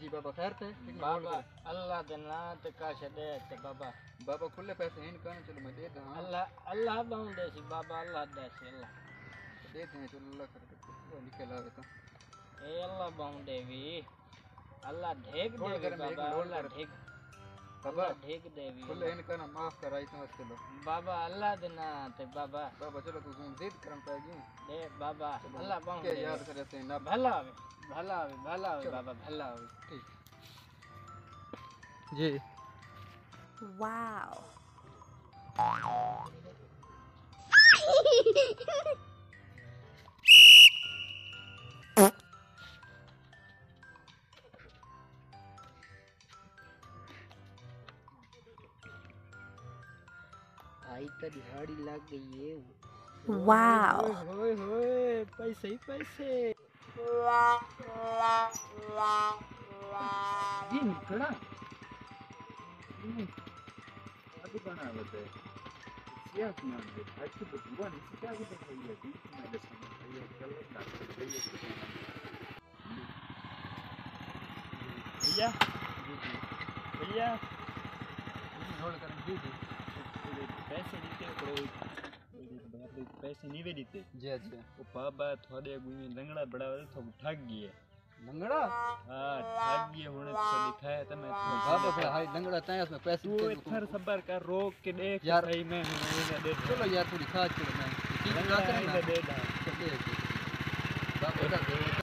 जी बाबा खैर थे बाबा अल्लाह के ते का छदे ते बाबा। बाबा खुले पैसे हैं इनका चलो मैं दे दूँ। अल्लाह अल्लाह दाऊं दे सी बाबा अल्लाह दे सी अल्लाह। दे दे चलो अल्लाह कर दे निकल आवे तो। ए अल्लाह बाऊं देवी अल्लाह ढेक एक बाबा अल्लाह ढेक। बाबा। ढेक देवी। खुले इनका ना माफ़ कराई तो चलो बाबा अल्लाह के नाम ते बाबा। बाबा चलो तू तुम जिद करम पाएगी दे बाबा अल्लाह बहु क्या देवी याद करते हैं ना? भला आवे भला आवे भला आवे बाबा भला आवे ठीक। जी। Wow. आई तो दिहाड़ी लग गई है वाओ होए होए पैसे ही पैसे ये निकला अभी बना बताए क्या अपना दे आज की बुआ ने क्या भी बताई है कि मैंने समझाई है कल रात को गई भैया भैया थोड़ा करें जी पैसे नहीं भी दीते जी अच्छा वो पापा थोड़े गुनी लंगड़ा बड़ा वाला तो ठग गए लंगड़ा हाँ ठग गए होने तो दिखाया था मैं बाबा फिर हाय लंगड़ा ताया उसमें पैसे तू दे दो इधर सबर कर रोक के देख यार- सही में मैं दे दूँ। चलो यार थोड़ी खाद चलो मैं लंगड़ा ना है करना तो दे बाबा का